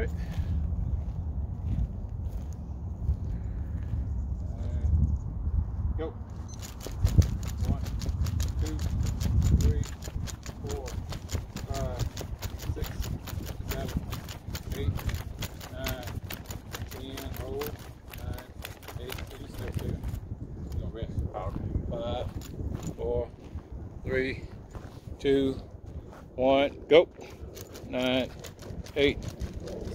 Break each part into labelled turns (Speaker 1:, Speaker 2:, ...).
Speaker 1: right. Uh, go. One, two, three, four, five, six, seven, eight, nine, ten, hold, nine, eight, two, step two. You're gonna rest. Five, four, three, two, one, go. Nine, eight,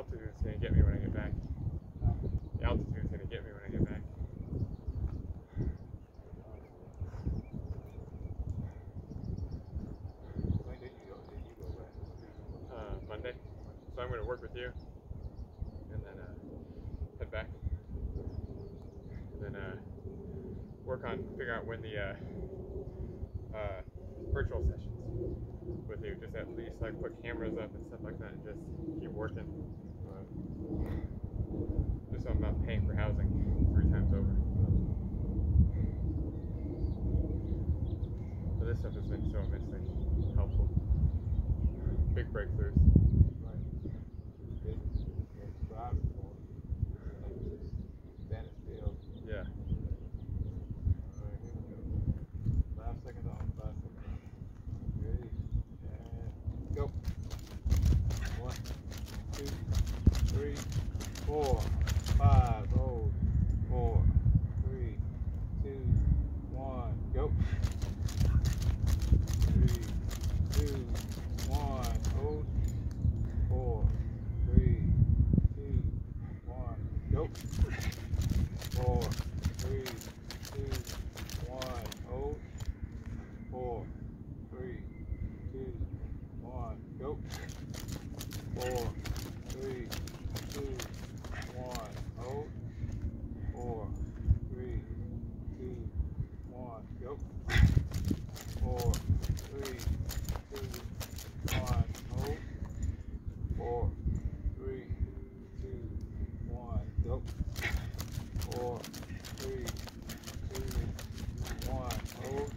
Speaker 2: The altitude is gonna get me when I get back. The altitude is gonna get me when I get back. Uh, Monday. So I'm gonna work with you, and then uh, head back, and then uh, work on figuring out when the uh, uh, virtual sessions with you. Just at least like put cameras up and stuff like that, and just keep working. Just so I'm not paying for housing three times over. But this stuff has been so immensely helpful. Big breakthroughs.
Speaker 1: Right. Good. Good. Drive for it. Standing still.
Speaker 2: Yeah.
Speaker 1: All right, here we go. Five seconds on. Five seconds on. Ready. And go. One, two, three, four, five. Hold. Four, three, two, one. Go. Three, two, one. Hold. Four, three, two, one. Go. Four, three, two, one. Hold. Four, three, two, one. Go. Four, three, two, one. Hold. Four, three, two, one. Go. Four, three, two, one. Hold. Four, three, two, one. Go. Four, three, two, one. Hold.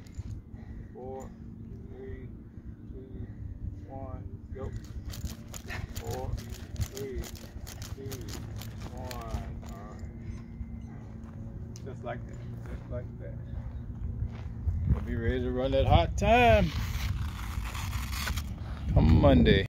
Speaker 1: Four, three, two, one. Go. Four, three, two, one. Right. Just like that. Just like that. We'll be ready to run that hot time. Come Monday.